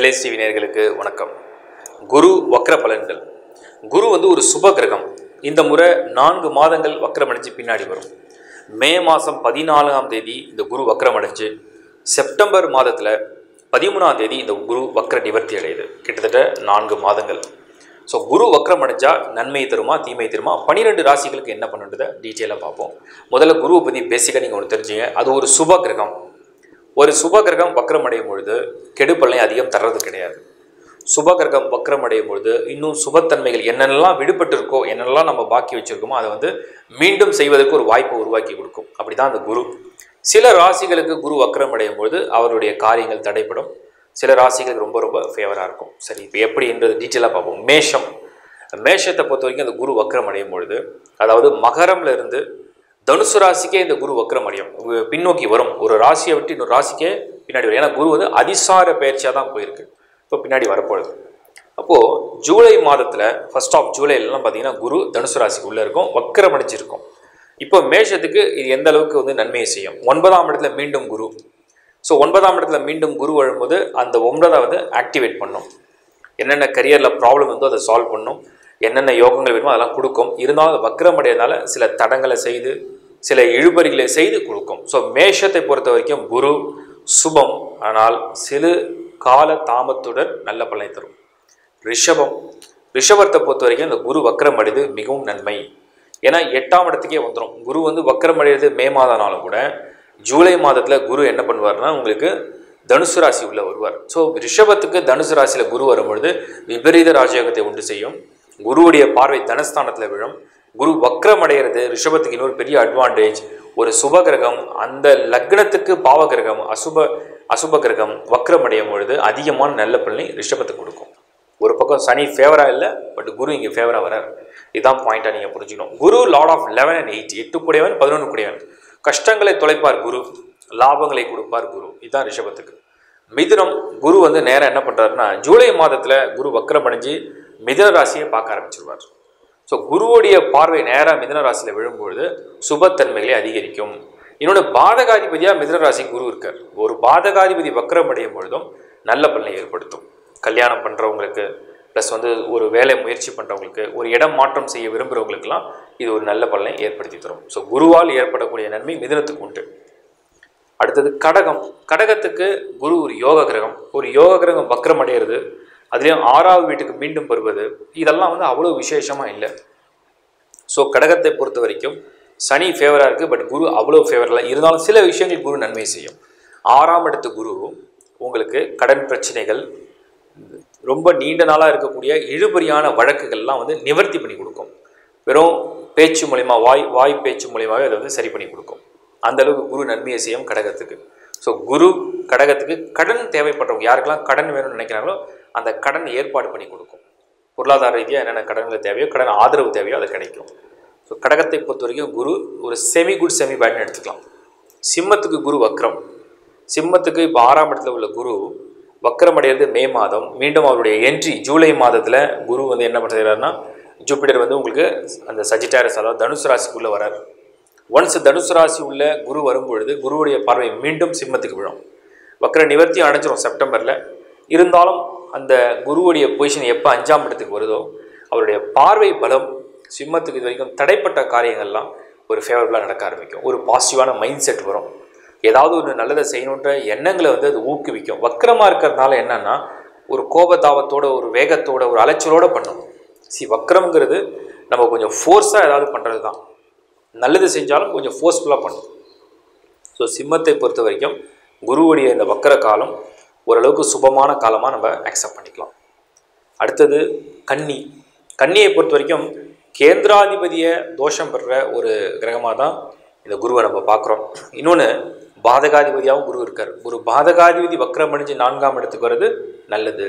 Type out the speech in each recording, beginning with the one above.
Headlines TV வணக்கம். குரு வக்ர பலன்கள். குரு வந்து ஒரு சுப கிரகம். இந்த முறை நான்கு மாதங்கள் வக்ரமடைஞ்சு பின்னாடி வரும். மே மாதம் பதினாலாம் தேதி இந்த குரு வக்ரமடைஞ்சு செப்டம்பர் மாதத்தில் பதிமூணாம் தேதி இந்த குரு வக்ர நிவர்த்தி அடையுது. கிட்டத்தட்ட நான்கு மாதங்கள். ஸோ குரு வக்ரம் அடைஞ்சா நன்மை தருமா தீமை தருமா? பன்னிரெண்டு ராசிகளுக்கு என்ன பண்ணுன்றதை டீட்டெயிலாக பார்ப்போம். முதல்ல குருவை பற்றி பேசிக்காக நீங்கள் ஒன்று தெரிஞ்சுங்க. அது ஒரு சுப கிரகம். ஒரு சுப கிரகம் வக்ரம் அடையும் பொழுது கெடுபலனை அதிகம் தர்றது கிடையாது. சுப கிரகம் வக்ரம் அடையும் பொழுது இன்னும் சுபத்தன்மைகள் என்னென்னலாம் விடுபட்டு இருக்கோ என்னென்னலாம் நம்ம பாக்கி வச்சுருக்கோமோ அதை வந்து மீண்டும் செய்வதற்கு ஒரு வாய்ப்பை உருவாக்கி கொடுக்கும். அப்படி தான் அந்த குரு. சில ராசிகளுக்கு குரு வக்ரம் அடையும் பொழுது அவருடைய காரியங்கள் தடைப்படும் சில ராசிகளுக்கு ரொம்ப ரொம்ப ஃபேவராக இருக்கும். சரி இப்போ எப்படின்றது டீட்டெயிலாக பார்ப்போம். மேஷம். மேஷத்தை பொறுத்த வரைக்கும் அந்த குரு வக்ரம் அடையும் பொழுது அதாவது மகரம்ல இருந்து தனுசு ராசிக்கே இந்த குரு வக்ரம் அடையும் பின்னோக்கி வரும். ஒரு ராசியை விட்டு இன்னொரு ராசிக்கே பின்னாடி வரும். ஏன்னா குரு வந்து அதிசார பயிற்சியாக தான் போயிருக்கு. இப்போ பின்னாடி வரப்போகுது. அப்போது ஜூலை மாதத்தில் ஃபர்ஸ்ட் ஆஃப் ஜூலைலலாம் பார்த்தீங்கன்னா குரு தனுசு ராசிக்கு உள்ளே இருக்கும். வக்ரம் அடைஞ்சிருக்கும் இப்போ மேஷத்துக்கு இது எந்த அளவுக்கு வந்து நன்மையை செய்யும்? ஒன்பதாம் இடத்துல மீண்டும் குரு. ஸோ ஒன்பதாம் இடத்துல மீண்டும் குரு வரும்போது அந்த ஒன்பதாவது ஆக்டிவேட் பண்ணும். என்னென்ன கரியரில் ப்ராப்ளம் இருந்தோ அதை சால்வ் பண்ணும். என்னென்ன யோகங்கள் வேணுமோ அதெல்லாம் கொடுக்கும். இருந்தாலும் அது வக்ரம் அடையிறதுனால சில தடங்களை செய்து சில இழுபறிகளை செய்து கொடுக்கும். ஸோ மேஷத்தை பொறுத்த வரைக்கும் குரு சுபம். ஆனால் சிறு கால தாமத்துடன் நல்ல பலனை தரும். ரிஷபம். ரிஷபத்தை பொறுத்த வரைக்கும் இந்த குரு வக்கரம் அடைது மிகவும் நன்மை. ஏன்னா எட்டாம் இடத்துக்கே வந்துடும் குரு வந்து வக்கரம் அடைகிறது மே மாதம்னாலும் கூட ஜூலை மாதத்தில் குரு என்ன பண்ணுவார்னா உங்களுக்கு தனுசு ராசி உள்ள வருவார். ஸோ ரிஷபத்துக்கு தனுசு ராசியில் குரு வரும்பொழுது விபரீத ராஜயோகத்தை உண்டு செய்யும். குருவுடைய பார்வை தனஸ்தானத்தில் விழும். குரு வக்ரம் அடைகிறது ரிஷபத்துக்கு இன்னொரு பெரிய அட்வான்டேஜ் ஒரு சுப கிரகம் அந்த லக்னத்துக்கு பாவ கிரகம் அசுப அசுப கிரகம் வக்ரம் அடையும் பொழுது அதிகமான நல்ல பலனை ரிஷபத்துக்கு கொடுக்கும். ஒரு பக்கம் சனி ஃபேவராக இல்லை பட் குரு இங்கே ஃபேவராக வரார். இதுதான் பாயிண்ட்டாக நீங்கள் புரிஞ்சுக்கணும். Guru lord of eleven and eight எட்டு கூடையவன் பதினொன்று கூடையவன். கஷ்டங்களை தொலைப்பார் குரு லாபங்களை கொடுப்பார் குரு. இதுதான் ரிஷபத்துக்கு. மிதுனம் குரு வந்து நேரம் என்ன பண்ணுறாருன்னா ஜூலை மாதத்தில் குரு வக்ரம் அடைஞ்சு மிதுன ராசியை பார்க்க ஆரம்பிச்சிருவார். ஸோ குருவுடைய பார்வை நேராக மிதனராசியில் விழும்பொழுது சுபத்தன்மைகளை அதிகரிக்கும். இன்னொன்று பாதகாதிபதியாக மிதுன ராசி குரு இருக்கார். ஒரு பாதகாதிபதி வக்கரம் அடையும் பொழுதும் நல்ல பலனை ஏற்படுத்தும். கல்யாணம் பண்ணுறவங்களுக்கு ப்ளஸ் வந்து ஒரு வேலை முயற்சி பண்ணுறவங்களுக்கு ஒரு இடம் மாற்றம் செய்ய விரும்புகிறவங்களுக்கெல்லாம் இது ஒரு நல்ல பலனை ஏற்படுத்தி தரும். ஸோ குருவால் ஏற்படக்கூடிய நன்மை மிதனத்துக்கு உண்டு. அடுத்தது கடகம். கடகத்துக்கு குரு ஒரு யோக கிரகம். ஒரு யோக கிரகம் வக்கரம் அடையிறது அதுலேயும் ஆறாவது வீட்டுக்கு மீண்டும் வருவது இதெல்லாம் வந்து அவ்வளோ விசேஷமாக இல்லை. ஸோ கடகத்தை பொறுத்த வரைக்கும் சனி ஃபேவராக இருக்குது பட் குரு அவ்வளோ ஃபேவரெலாம் இருந்தாலும் சில விஷயங்கள் குரு நன்மை செய்யும். ஆறாம் இடத்து குரு உங்களுக்கு கடன் பிரச்சனைகள் ரொம்ப நீண்ட நாளாக இருக்கக்கூடிய இழுபறியான வழக்குகள்லாம் வந்து நிவர்த்தி பண்ணி கொடுக்கும். வெறும் பேச்சு மூலிமா வாய் வாய் பேச்சு மூலியமாகவே அதை வந்து சரி பண்ணி கொடுக்கும். அந்தளவுக்கு குரு நன்மையை செய்யும் கடகத்துக்கு. ஸோ குரு கடகத்துக்கு கடன் தேவைப்படுறவங்க யாருக்கெல்லாம் கடன் வேணும்னு நினைக்கிறாங்களோ அந்த கடன் ஏற்பாடு பண்ணி கொடுக்கும். பொருளாதார ரீதியாக என்னென்ன கடன்கள் தேவையோ கடன் ஆதரவு தேவையோ அது கிடைக்கும். ஸோ கடகத்தை பொறுத்த வரைக்கும் குரு ஒரு செமி குட் செமி பேட்னு எடுத்துக்கலாம். சிம்மத்துக்கு குரு வக்ரம். சிம்மத்துக்கு இப்போ ஆறாம் இடத்துல உள்ள குரு வக்ரம் அடைகிறது மே மாதம். மீண்டும் அவருடைய என்ட்ரி ஜூலை மாதத்தில் குரு வந்து என்ன பண்ணுறாருன்னா ஜூபிட்டர் வந்து உங்களுக்கு அந்த சஜிட்டாரஸ் அதாவது தனுசு ராசிக்குள்ளே வரார் ஒன்ஸ் தனுசு ராசி உள்ள குரு வரும்பொழுது குருவுடைய பார்வை மீண்டும் சிம்மத்துக்கு விழும். வக்ர நிவர்த்தி அடைஞ்சிரும் செப்டம்பரில். இருந்தாலும் அந்த குருவுடைய பொசிஷன் எப்போ அஞ்சாம் இடத்துக்கு வருதோ அவருடைய பார்வை பலம் சிம்மத்துக்கு இது வரைக்கும் தடைப்பட்ட காரியங்கள்லாம் ஒரு ஃபேவரபுளாக நடக்க ஆரம்பிக்கும். ஒரு பாசிட்டிவான மைண்ட் செட் வரும். ஏதாவது ஒரு நல்லதை செய்யணுன்ற எண்ணங்களை வந்து அது ஊக்குவிக்கும். வக்கரமாக இருக்கிறதுனால என்னென்னா ஒரு கோபதாபத்தோட ஒரு வேகத்தோட ஒரு அலைச்சலோடு பண்ணும் சி வக்கரம்ங்கிறது நம்ம கொஞ்சம் ஃபோர்ஸாக ஏதாவது பண்ணுறது தான் நல்லது செஞ்சாலும் கொஞ்சம் ஃபோர்ஸ்ஃபுல்லாக பண்ணும் ஸோ சிம்மத்தை பொறுத்த வரைக்கும் குருவுடைய இந்த வக்கர காலம் ஓரளவுக்கு சுபமான காலமாக நம்ம அக்செப்ட் பண்ணிக்கலாம். அடுத்தது கன்னி. கன்னியை பொறுத்த வரைக்கும் கேந்திராதிபதியை தோஷம் பெறுற ஒரு கிரகமாக தான் இந்த குருவை நம்ம பார்க்குறோம். இன்னொன்று பாதகாதிபதியாகவும் குரு இருக்கார். ஒரு பாதகாதிபதி வக்ரம் அடைஞ்சு நான்காம் இடத்துக்கு வர்றது நல்லது.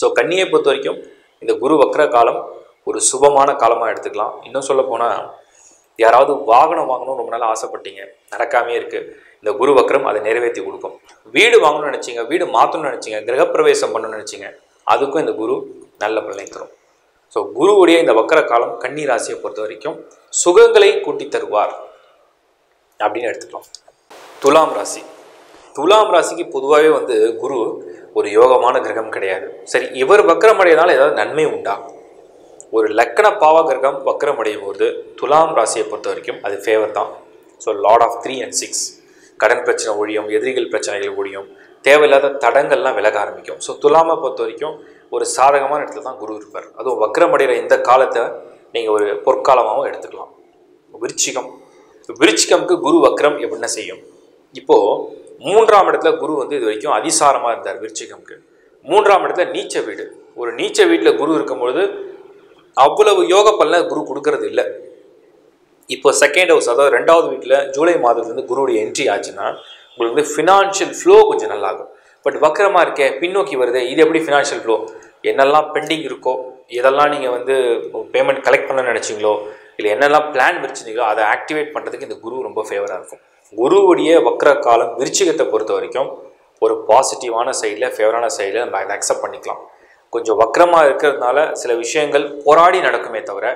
ஸோ கன்னியை பொறுத்த வரைக்கும் இந்த குரு வக்ர காலம் ஒரு சுபமான காலமாக எடுத்துக்கலாம். இன்னும் சொல்ல போனால் யாராவது வாகனம் வாங்கணும்னு ரொம்ப நாள் ஆசைப்பட்டீங்க. நடக்காமே இருக்குது இந்த குரு வக்ரம் அதை நிறைவேற்றி கொடுக்கும். வீடு வாங்கணும்னு நினச்சிங்க வீடு மாற்றணும்னு நினச்சிங்க கிரகப்பிரவேசம் பண்ணணும்னு நினச்சிங்க அதுக்கும் இந்த குரு நல்ல பலனை தரும். ஸோ குருவுடைய இந்த வக்கர காலம் கன்னி ராசியை பொறுத்த வரைக்கும் சுகங்களை கூட்டி தருவார். அப்படின்னு எடுத்துக்கலாம். துலாம் ராசி. துலாம் ராசிக்கு பொதுவாகவே வந்து குரு ஒரு யோகமான கிரகம் கிடையாது. சரி இவர் வக்கரமடையனால ஏதாவது நன்மை உண்டா? ஒரு லக்கண பாவ கிரகம் வக்கரமடையும் போது துலாம் ராசியை பொறுத்த வரைக்கும் அது ஃபேவர் தான். So lord of three and six கடன் பிரச்சனை ஒழியும் எதிரிகள் பிரச்சனைகள் ஒழியும் தேவையில்லாத தடங்கள்லாம் விலக ஆரம்பிக்கும். ஸோ துலாமை பொறுத்த வரைக்கும் ஒரு சாதகமான இடத்துல தான் குரு இருப்பார். அதுவும் வக்ரமடைகிற இந்த காலத்தை நீங்கள் ஒரு பொற்காலமாகவும் எடுத்துக்கலாம். விருச்சிகம். விருச்சிகம்க்கு குரு வக்ரம் எப்படின்னா செய்யும்? இப்போது மூன்றாம் இடத்துல குரு வந்து இது வரைக்கும் அதிசாரமாக இருந்தார் விருச்சிகம்க்கு. மூன்றாம் இடத்துல நீச்ச வீடு. ஒரு நீச்ச வீட்டில் குரு இருக்கும்பொழுது அவ்வளவு யோக பலனை குரு கொடுக்கறது இல்லை. இப்போ செகண்ட் ஹவுஸ் அதாவது ரெண்டாவது வீட்டில் ஜூலை மாதத்துலேருந்து குருவுடைய என்ட்ரி ஆச்சுன்னா உங்களுக்கு வந்து ஃபினான்ஷியல் ஃப்ளோ கொஞ்சம் நல்லாகும். பட் வக்கரமாக இருக்கே பின்னோக்கி வருது இது எப்படி ஃபினான்ஷியல் ஃப்ளோ என்னெல்லாம் பெண்டிங் இருக்கோ இதெல்லாம் நீங்கள் வந்து பேமெண்ட் கலெக்ட் பண்ண நினச்சிங்களோ இல்லை என்னெல்லாம் பிளான் வச்சுருந்தீங்களோ அதை ஆக்டிவேட் பண்ணுறதுக்கு இந்த குரு ரொம்ப ஃபேவராக இருக்கும். குருவுடைய வக்கர காலம் விருச்சிகத்தை பொறுத்த வரைக்கும் ஒரு பாசிட்டிவான சைடில் ஃபேவரான சைடில் நம்ம அதை அக்செப்ட் பண்ணிக்கலாம். கொஞ்சம் வக்கரமாக இருக்கிறதுனால சில விஷயங்கள் போராடி நடக்குமே தவிர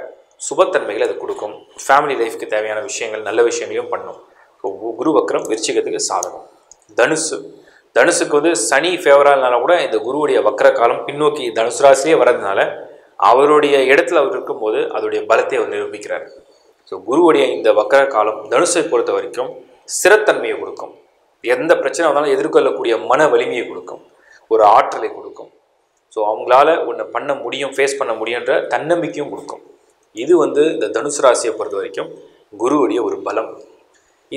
சுபத்தன்மைகள் அது கொடுக்கும். ஃபேமிலி லைஃப்க்கு தேவையான விஷயங்கள் நல்ல விஷயங்களையும் பண்ணும். ஸோ குரு வக்ரம் விருச்சிகத்துக்கு சாதகம். தனுசு. தனுசுக்கு வந்து சனி ஃபேவரானால கூட இந்த குருவுடைய வக்ர காலம் பின்னோக்கி தனுசு ராசியே வர்றதுனால அவருடைய இடத்துல அவர் இருக்கும்போது அதோடைய பலத்தை அவர் நிரூபிக்கிறார். ஸோ குருவுடைய இந்த வக்கர காலம் தனுசை பொறுத்த வரைக்கும் ஸ்திரத்தன்மையை கொடுக்கும். எந்த பிரச்சனை வந்தாலும் எதிர்கொள்ளக்கூடிய மன வலிமையை கொடுக்கும். ஒரு ஆற்றலை கொடுக்கும். ஸோ அவங்களால ஒன்று பண்ண முடியும் ஃபேஸ் பண்ண முடியுன்ற தன்னம்பிக்கையும் கொடுக்கும். இது வந்து இந்த தனுசு ராசியை பொறுத்த வரைக்கும் குருவுடைய ஒரு பலம்.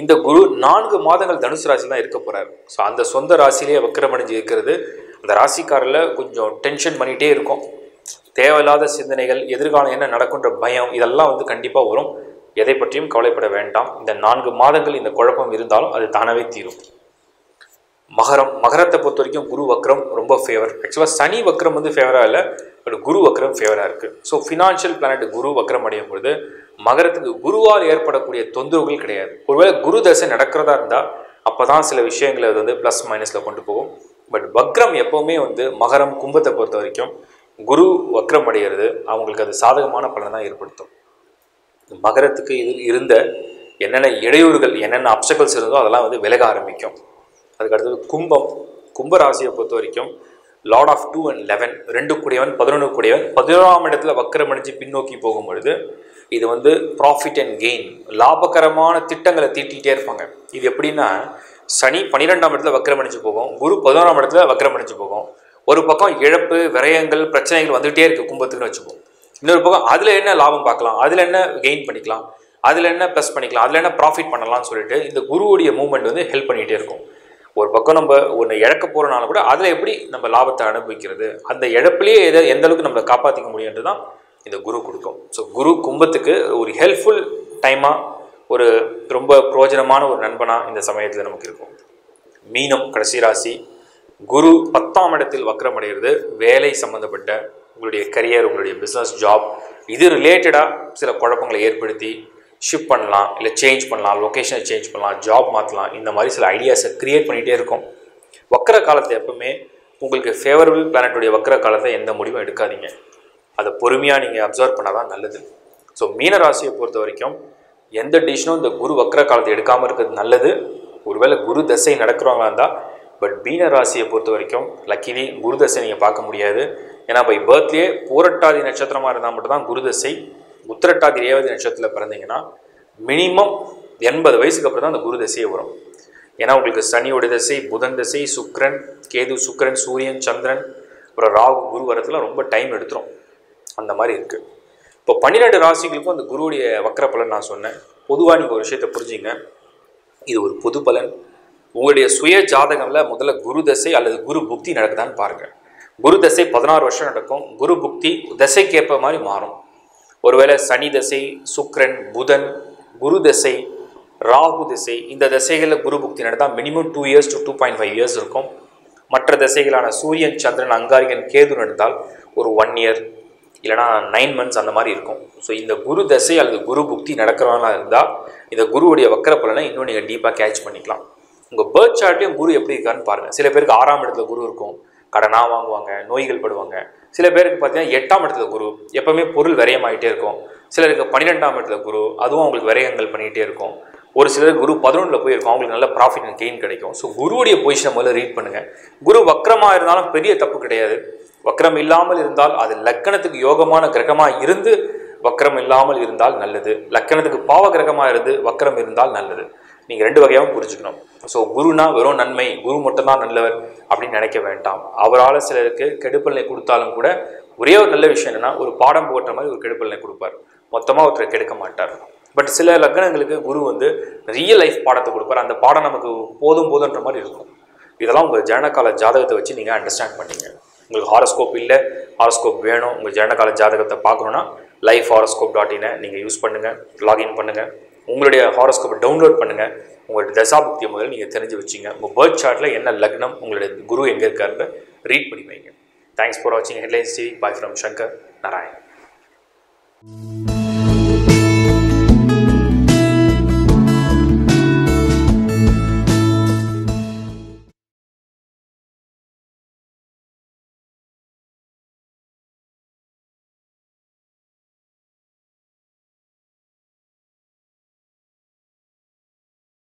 இந்த குரு நான்கு மாதங்கள் தனுசு ராசி தான் இருக்க போகிறார் ஸோ அந்த சொந்த ராசியிலே வக்கரமடைஞ்சு இருக்கிறது அந்த ராசிக்காரில் கொஞ்சம் டென்ஷன் பண்ணிகிட்டே இருக்கும். தேவையில்லாத சிந்தனைகள் எதிர்காலம் என்ன நடக்குன்ற பயம் இதெல்லாம் வந்து கண்டிப்பாக வரும். எதை பற்றியும் கவலைப்பட வேண்டாம். இந்த நான்கு மாதங்கள் இந்த குழப்பம் இருந்தாலும் அது தானாகவே தீரும். மகரம் மகரத்தை பொறுத்த வரைக்கும் குரு வக்ரம் ரொம்ப ஃபேவர் ஆக்சுவலாக சனி வக்ரம் வந்து ஃபேவராக இல்லை பட் குரு வக்ரம் ஃபேவராக இருக்குது ஸோ ஃபினான்ஷியல் பிளானட் குரு வக்ரம் அடையும் பொழுது மகரத்துக்கு குருவால் ஏற்படக்கூடிய தொந்தரவுகள் கிடையாது. ஒருவேளை குரு தசை நடக்கிறதா இருந்தால் அப்போ தான் சில விஷயங்களை அது வந்து ப்ளஸ் மைனஸில் கொண்டு போகும். பட் வக்ரம் எப்போவுமே வந்து மகரம் கும்பத்தை பொறுத்த வரைக்கும் குரு வக்ரம் அடைகிறது அவங்களுக்கு அது சாதகமான பலனை தான் ஏற்படுத்தும். மகரத்துக்கு இதில் இருந்த என்னென்ன இடையூறுகள் என்னென்ன அப்சக்கல்ஸ் இருந்தோ அதெல்லாம் வந்து விலக ஆரம்பிக்கும். அதுக்கு அடுத்தது கும்பம். கும்ப ராசியை பொறுத்த வரைக்கும் lord of two and eleven ரெண்டு கூடியவன் பதினொன்று கூடியவன் பதினோராம் இடத்துல வக்கரமடைஞ்சு பின்னோக்கி போகும் பொழுது இது வந்து ப்ராஃபிட் அண்ட் கெயின் லாபகரமான திட்டங்களை தீட்டிகிட்டே இருப்பாங்க. இது எப்படின்னா சனி பன்னிரெண்டாம் இடத்துல வக்கரமடைஞ்சு போகும் குரு பதினோராம் இடத்துல வக்கரமடைஞ்சு போகும். ஒரு பக்கம் இழப்பு விரயங்கள் பிரச்சனைகள் வந்துகிட்டே இருக்குது கும்பத்துக்குன்னு வச்சுப்போம். இன்னொரு பக்கம் அதில் என்ன லாபம் பார்க்கலாம் அதில் என்ன கெயின் பண்ணிக்கலாம் அதில் என்ன ப்ளஸ் பண்ணிக்கலாம் அதில் என்ன ப்ராஃபிட் பண்ணலாம்னு சொல்லிட்டு இந்த குருவுடைய மூவ்மெண்ட் வந்து ஹெல்ப் பண்ணிகிட்டே இருக்கும். ஒரு பக்கம் நம்ம ஒன்று இழக்க போகிறனால கூட அதில் எப்படி நம்ம லாபத்தை அனுபவிக்கிறது? அந்த இழப்புலேயே எதை எந்த அளவுக்கு நம்மளை காப்பாற்றிக்க முடியுன்றது தான் இந்த குரு கொடுக்கும். ஸோ குரு கும்பத்துக்கு ஒரு ஹெல்ப்ஃபுல் டைமாக ஒரு ரொம்ப பிரயோஜனமான ஒரு நண்பனாக இந்த சமயத்தில் நமக்கு இருக்கும். மீனம் கடைசி ராசி. குரு பத்தாம் இடத்தில் வக்கரமடைகிறது வேலை சம்மந்தப்பட்ட உங்களுடைய கரியர் உங்களுடைய பிஸ்னஸ் ஜாப் இது ரிலேட்டடாக சில குழப்பங்களை ஏற்படுத்தி ஷிஃப்ட் பண்ணலாம் இல்லை சேஞ்ச் பண்ணலாம் லொக்கேஷனை சேஞ்ச் பண்ணலாம் ஜாப் மாற்றலாம் இந்த மாதிரி சில ஐடியாஸை க்ரியேட் பண்ணிகிட்டே இருக்கும். வக்கர காலத்தை எப்பவுமே உங்களுக்கு ஃபேவரபிள் பிளானட்டுடைய வக்கர காலத்தை எந்த முடிவும் எடுக்காதீங்க. அதை பொறுமையாக நீங்கள் அப்சர்வ் பண்ணால் தான் நல்லது. ஸோ மீன ராசியை பொறுத்த வரைக்கும் எந்த டிஷனும் இந்த குரு வக்கர காலத்தை எடுக்காமல் இருக்கிறது நல்லது. ஒருவேளை குரு தசை நடக்கிறவங்களா இருந்தால் பட் மீன ராசியை பொறுத்த வரைக்கும் லக்கிலி குரு தசை நீங்கள் பார்க்க முடியாது. ஏன்னா பை பர்த்லேயே பூரட்டாதி நட்சத்திரமாக இருந்தால் மட்டும்தான் குரு தசை உத்திரட்டாதி ரேவதி நட்சத்திரத்தில் பிறந்தீங்கன்னா மினிமம் எண்பது வயசுக்கு அப்புறம் தான் அந்த குரு தசையே வரும். ஏன்னா உங்களுக்கு சனியோட திசை புதன் திசை சுக்ரன் கேது சுக்ரன் சூரியன் சந்திரன் அப்புறம் ராகு குரு வரத்துல ரொம்ப டைம் எடுத்துரும். அந்த மாதிரி இருக்குது இப்போ பன்னிரெண்டு ராசிகளுக்கும் அந்த குருவுடைய வக்கர பலன் நான் சொன்னேன். பொதுவாக நீங்கள் ஒரு விஷயத்தை புரிஞ்சுங்க. இது ஒரு பொது பலன். உங்களுடைய சுய ஜாதகங்களில் முதல்ல குரு தசை அல்லது குரு புக்தி நடக்குதான்னு பாருங்கள் குரு தசை பதினாறு வருஷம் நடக்கும். குரு புக்தி தசைக்கேற்ப மாதிரி மாறும். ஒருவேளை சனி தசை சுக்ரன் புதன் குரு தசை ராகு திசை இந்த திசைகளில் குரு புக்தி நடந்தால் minimum two years to two point five years இருக்கும். மற்ற திசைகளான சூரியன் சந்திரன் அங்காரிகன் கேது நடந்தால் ஒரு ஒன் இயர் இல்லைனா நைன் மந்த்ஸ் அந்த மாதிரி இருக்கும். ஸோ இந்த குரு தசை அல்லது குரு புக்தி நடக்கிறவங்களா இருந்தால் இந்த குருவுடைய வக்கர பலனை இன்னும் நீங்கள் டீப்பாக கேட்ச் பண்ணிக்கலாம். உங்கள் பேர்த் சார்ட்லேயும் குரு எப்படி இருக்கான்னு பாருங்கள் சில பேருக்கு ஆறாம் இடத்துல குரு இருக்கும். கடனாக வாங்குவாங்க நோய்கள் படுவாங்க. சில பேருக்கு பார்த்தீங்கன்னா எட்டாம் இடத்துல குரு எப்பவுமே பொருள் விரயமாயிட்டே இருக்கும். சிலருக்கு பன்னிரெண்டாம் இடத்துல குரு அதுவும் அவங்களுக்கு விரயங்கள் பண்ணிகிட்டே இருக்கும். ஒரு சிலர் குரு பதினொன்றில் போயிருக்கும் அவங்களுக்கு நல்ல ப்ராஃபிட் அண்ட் கெயின் கிடைக்கும். ஸோ குருவுடைய பொசிஷனை முதல்ல ரீட் பண்ணுங்கள் குரு வக்ரமாக இருந்தாலும் பெரிய தப்பு கிடையாது. வக்ரம் இல்லாமல் இருந்தால் அது லக்கணத்துக்கு யோகமான கிரகமாக இருந்து வக்ரம் இல்லாமல் இருந்தால் நல்லது. லக்கணத்துக்கு பாவ கிரகமாக இருந்து வக்ரம் இருந்தால் நல்லது. நீங்கள் ரெண்டு வகையாகவும் புரிஞ்சுக்கணும். ஸோ குருனா வெறும் நன்மை குரு மட்டும்தான் நல்லவர் அப்படின்னு நினைக்க வேண்டாம். அவரால் சிலருக்கு கெடுப்பலனை கொடுத்தாலும் கூட ஒரே ஒரு நல்ல விஷயம் என்னென்னா ஒரு பாடம் போட்ட மாதிரி ஒரு கெடுப்பலனை கொடுப்பார். மொத்தமாக ஒருத்தரை கெடுக்க மாட்டார். பட் சில லக்னங்களுக்கு குரு வந்து ரியல் லைஃப் பாடத்தை கொடுப்பார். அந்த பாடம் நமக்கு போதும் போதுன்ற மாதிரி இருக்கும். இதெல்லாம் உங்கள் ஜனகால ஜாதகத்தை வச்சு நீங்கள் அண்டர்ஸ்டாண்ட் பண்ணீங்க. உங்களுக்கு ஹாரஸ்கோப் இல்லை ஹாரஸ்கோப் வேணும். உங்கள் ஜனகால ஜாதகத்தை பார்க்கணுன்னா லைஃப் ஹாரஸ்கோப் டாட் இனை நீங்கள் யூஸ் பண்ணுங்கள் லாகின் பண்ணுங்கள் உங்களுடைய ஹாரோஸ்கோப்பை டவுன்லோட் பண்ணுங்கள் உங்களுடைய தசாபுக்தியை முதல்ல நீங்கள் தெரிஞ்சு வச்சுங்க. உங்கள் பேர்த் சார்ட்டில் என்ன லக்னம் உங்களுடைய குரு எங்கே இருக்காருன்னு ரீட் பண்ணி வைங்க. தேங்க்ஸ் ஃபார் வாட்சிங் headlines TV bye from Shankar Narayan